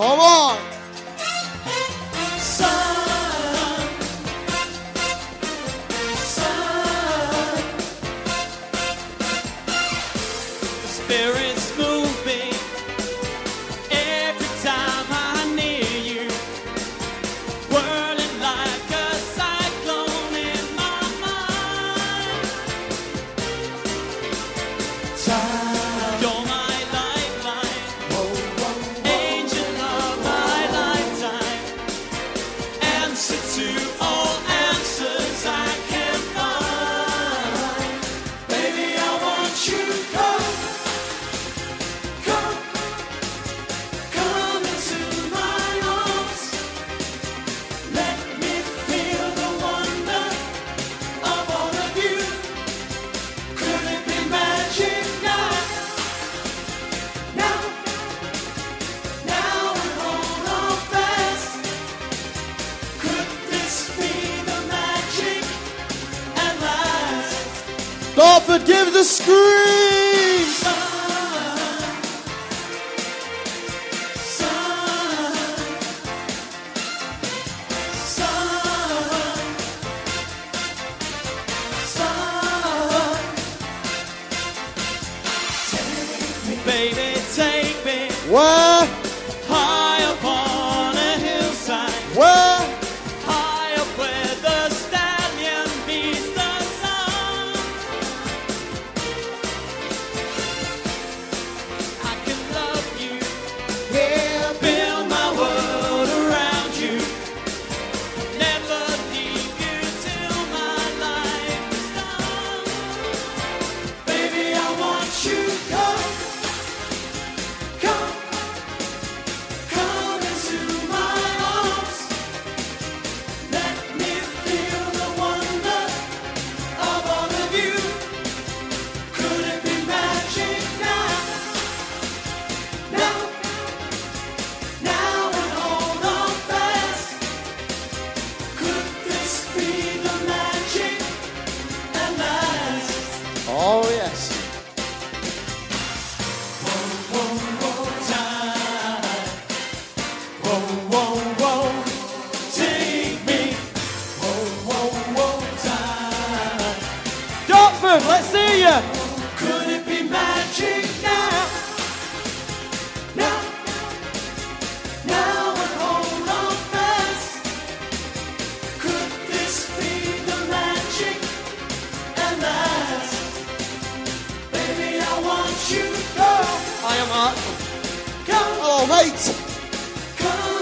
Come on. Spirit. Dartford, give the screams! Baby, take me. What? you go. I am Art. Come. Oh, mate. Come.